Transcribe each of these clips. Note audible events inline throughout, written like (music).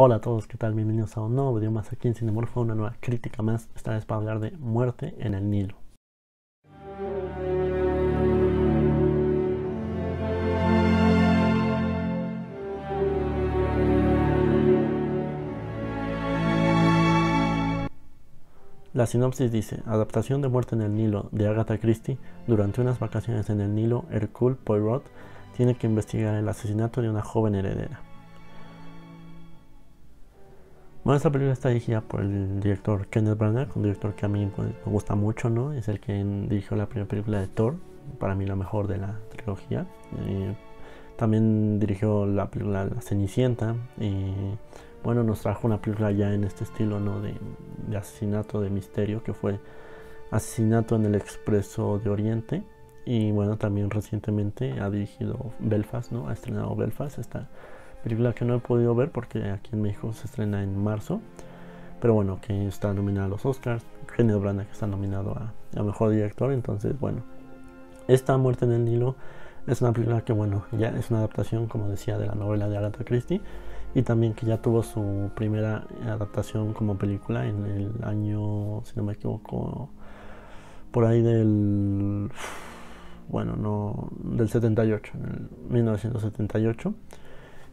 Hola a todos, ¿qué tal? Bienvenidos a un nuevo video más aquí en Cinemorfo, una nueva crítica más, esta vez para hablar de Muerte en el Nilo. La sinopsis dice, adaptación de Muerte en el Nilo de Agatha Christie, durante unas vacaciones en el Nilo, Hercule Poirot tiene que investigar el asesinato de una joven heredera. Bueno, esta película está dirigida por el director Kenneth Branagh, un director que a mí me gusta mucho, ¿no? Es el que dirigió la primera película de Thor, para mí la mejor de la trilogía. Eh, también dirigió la película La Cenicienta y bueno, nos trajo una película ya en este estilo, ¿no? De, de asesinato, de misterio, que fue Asesinato en el Expreso de Oriente. Y bueno, también recientemente ha dirigido Belfast, ¿no? Ha estrenado Belfast, esta película que no he podido ver porque aquí en México se estrena en marzo. Pero bueno, que está nominada a los Oscars. Kenneth Branagh que está nominado a, a Mejor Director. Entonces, bueno, esta Muerte en el Nilo es una película que, bueno, ya es una adaptación, como decía, de la novela de Agatha Christie. Y también que ya tuvo su primera adaptación como película en el año, si no me equivoco, por ahí del bueno, no del 78, en el 1978.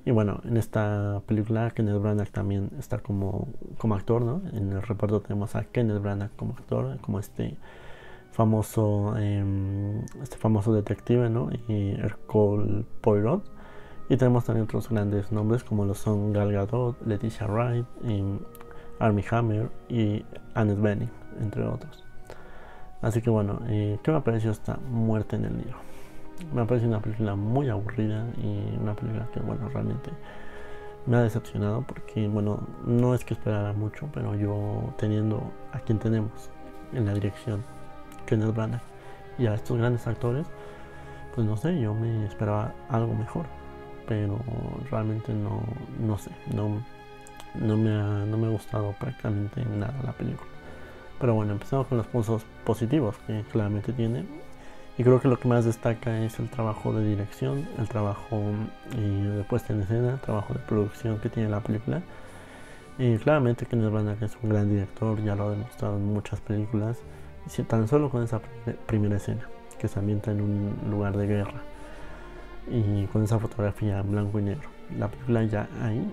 Y bueno, en esta película Kenneth Branagh también está como, como actor, ¿no? En el reparto tenemos a Kenneth Branagh como actor, como este famoso, eh, este famoso detective, ¿no? Y Hercule Poirot. Y tenemos también otros grandes nombres como lo son Gal Gadot, Leticia Wright, Armie Hammer y Annette Bening, entre otros. Así que bueno, eh, ¿qué me ha parecido esta muerte en el Nilo? Me ha parecido una película muy aburrida y una película que bueno, realmente me ha decepcionado porque bueno, no es que esperara mucho, pero yo teniendo a quien tenemos en la dirección, Kenneth Branagh, y a estos grandes actores, pues no sé, yo me esperaba algo mejor, pero realmente no, no sé, no, no, me ha, no me ha gustado prácticamente nada la película. Pero bueno, empezamos con los puntos positivos que claramente tiene. Y creo que lo que más destaca es el trabajo de dirección, el trabajo de puesta en escena, el trabajo de producción que tiene la película. Y claramente Kenneth Branagh es un gran director, ya lo ha demostrado en muchas películas. Y tan solo con esa primera escena, que se ambienta en un lugar de guerra. Y con esa fotografía en blanco y negro. La película ya ahí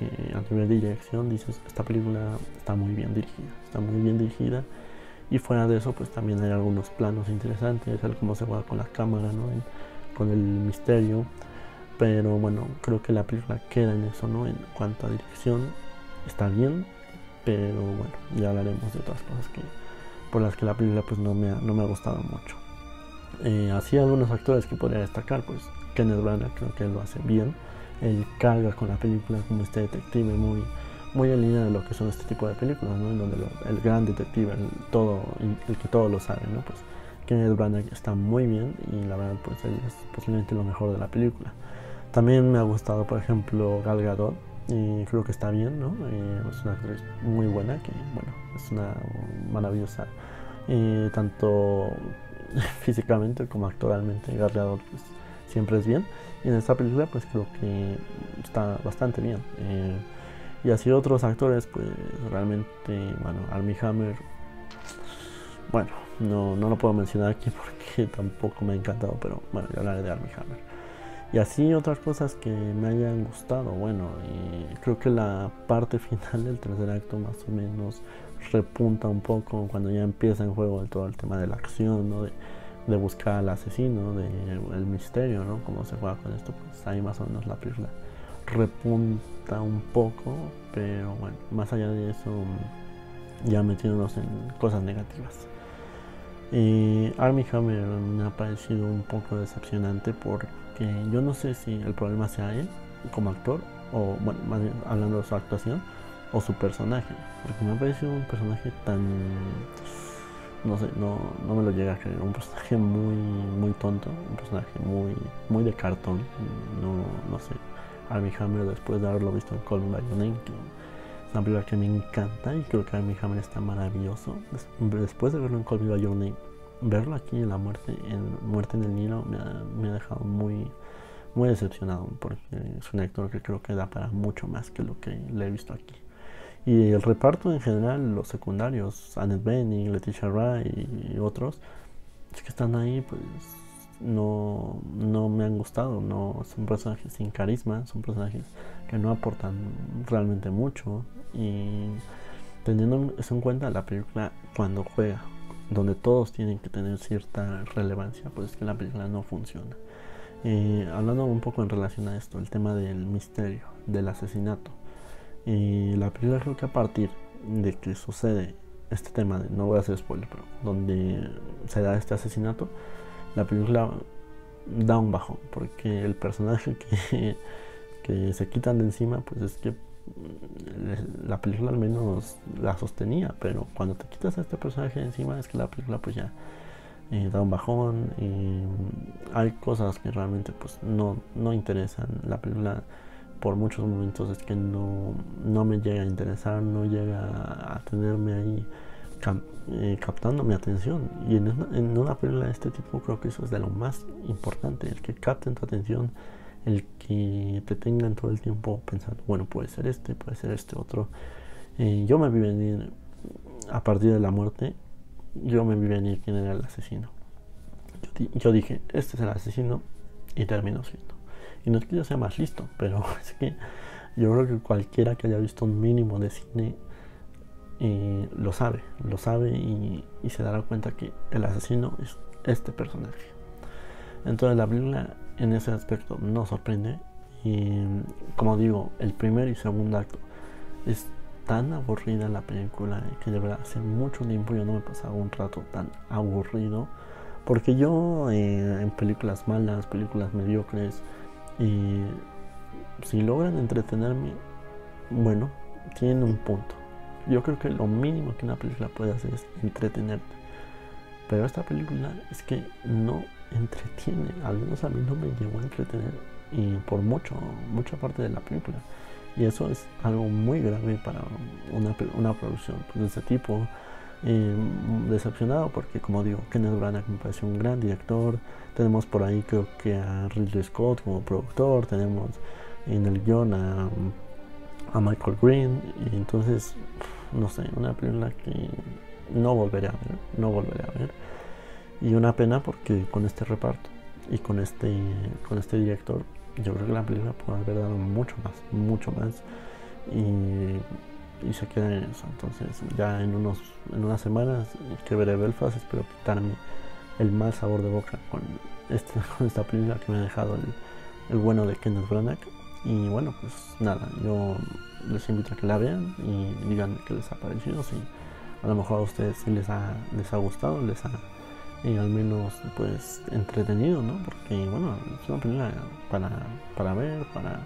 eh, a nivel de dirección dices esta película está muy bien dirigida está muy bien dirigida y fuera de eso pues también hay algunos planos interesantes el cómo se juega con la cámara ¿no? con el misterio. Pero bueno creo que la película queda en eso no en cuanto a dirección está bien pero bueno ya hablaremos de otras cosas que por las que la película pues no me ha, no me ha gustado mucho. Eh, así algunos actores que podría destacar pues Kenneth Branagh creo que lo hace bien. Él carga con la película como este detective muy, muy en línea de lo que son este tipo de películas, ¿no? En donde el gran detective, el, todo, el que todo lo sabe, ¿no? Pues Kenneth Branagh está muy bien y la verdad pues él es posiblemente lo mejor de la película. También me ha gustado, por ejemplo, Gal Gadot y creo que está bien, ¿no? es una actriz muy buena que, bueno, es una maravillosa, tanto (laughs) físicamente como actualmente. Gal Gadot pues, siempre es bien. Y en esta película pues creo que está bastante bien. Eh, y así otros actores pues realmente, bueno, Armie Hammer, bueno, no, no lo puedo mencionar aquí (laughs) porque tampoco me ha encantado, pero bueno, ya hablaré de Armie Hammer. Y así otras cosas que me hayan gustado, bueno, y creo que la parte (laughs) final del tercer acto más o menos repunta un poco cuando ya empieza en juego todo el tema de la acción, ¿no? De, de buscar al asesino, de el misterio, ¿no? Cómo se juega con esto, pues ahí más o menos la película repunta un poco, pero bueno, más allá de eso, ya metiéndonos en cosas negativas. Y Armie Hammer me ha parecido un poco decepcionante porque yo no sé si el problema sea él como actor, o bueno, más bien hablando de su actuación, o su personaje, porque me ha parecido un personaje tan no sé, no, no me lo llega a creer. Un personaje muy, muy tonto, un personaje muy, muy de cartón. No, no sé. Armie Hammer, después de haberlo visto en Call Me Name, que es una película que me encanta y creo que Armie Hammer está maravilloso. Después de verlo en Call Me By Your Name, verlo aquí en la muerte, en Muerte en el Nilo, me ha, me ha dejado muy, muy decepcionado porque es un actor que creo que da para mucho más que lo que le he visto aquí. Y el reparto en general, los secundarios, Annette Bening, Leticia Wright y otros, que están ahí, pues no, no me han gustado. No, son personajes sin carisma, son personajes que no aportan realmente mucho. Y teniendo eso en cuenta, la película cuando juega, donde todos tienen que tener cierta relevancia, pues es que la película no funciona. Eh, hablando un poco en relación a esto, el tema del misterio, del asesinato. Y la película creo que a partir de que sucede este tema, de, no voy a hacer spoiler, pero donde se da este asesinato, la película da un bajo, porque el personaje que, que se quitan de encima, pues es que la película al menos la sostenía, pero cuando te quitas a este personaje de encima es que la película pues ya eh, da un bajón y hay cosas que realmente pues no, no interesan. La película por muchos momentos es que no, no me llega a interesar, no llega a tenerme ahí eh, captando mi atención. Y en una, en una película de este tipo creo que eso es de lo más importante, el que capten tu atención el que te tengan todo el tiempo pensando, bueno, puede ser este, puede ser este otro. Eh, yo me vi venir a partir de la muerte, yo me vi venir quién era el asesino. Yo, dije, este es el asesino y terminó siendo. Y no es que yo sea más listo, pero (laughs) es que yo creo que cualquiera que haya visto un mínimo de cine eh, lo sabe, lo sabe y, y se dará cuenta que el asesino es este personaje. Entonces la película en ese aspecto no sorprende. Y como digo, el primer y segundo acto es tan aburrida la película que de verdad hace mucho tiempo yo no me pasaba un rato tan aburrido. Porque yo eh, en películas malas, películas mediocres, y si logran entretenerme, bueno, tienen un punto. Yo creo que lo mínimo que una película puede hacer es entretenerte. Pero esta película es que no entretiene, al menos a mí no me llegó a entretener y por mucho, mucha parte de la película. Y eso es algo muy grave para una, una producción de ese tipo. Eh, decepcionado porque como digo Kenneth Branagh me parece un gran director tenemos por ahí creo que a Ridley Scott como productor tenemos en el guion a, a Michael Green y entonces no sé una película que no volveré a ver no volveré a ver y una pena porque con este reparto y con este, con este director, yo creo que la película puede haber dado mucho más, mucho más. Y, se queda en eso. Entonces, ya en, unos, en unas semanas que veré Belfast, espero quitarme el mal sabor de boca con, este, (laughs) con esta película que me ha dejado el, el bueno de Kenneth Branagh. Y bueno, pues nada, yo les invito a que la vean y digan qué les ha parecido. Si a lo mejor a ustedes sí les ha, les ha gustado, les ha y al menos pues entretenido, ¿no? Porque bueno, es una película para, para ver, para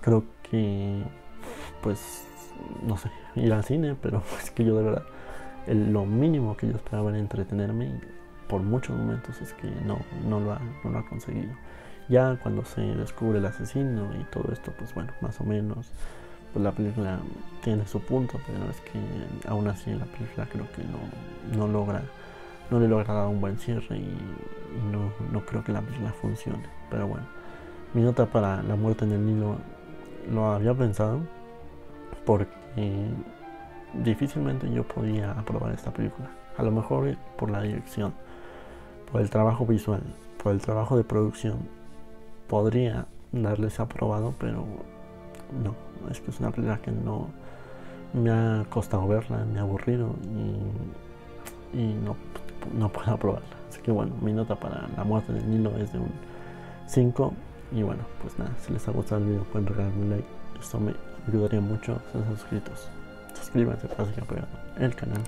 creo que pues no sé, ir al cine, pero (laughs) es que yo de verdad lo mínimo que yo esperaba era entretenerme por muchos momentos es que no, no, lo ha, no lo ha conseguido. Ya cuando se descubre el asesino y todo esto, pues bueno, más o menos, pues la película tiene su punto, pero es que aún así la película creo que no, no logra no le logra dar un buen cierre y, no, creo que la película funcione. Pero bueno, mi nota para La muerte en el Nilo lo había pensado porque difícilmente yo podía aprobar esta película. A lo mejor por la dirección, por el trabajo visual, por el trabajo de producción, podría darles aprobado, pero no, es que es una película que no me ha costado verla, me ha aburrido y, no no puedo aprobarla. Así que bueno, mi nota para la muerte del Nilo es de un 5. Y bueno, pues nada, si les ha gustado el video pueden regalarme un like. Esto me ayudaría mucho si están suscritos. Suscríbanse para seguir apoyando el canal.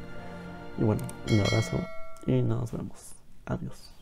Y bueno, un abrazo y nos vemos. Adiós.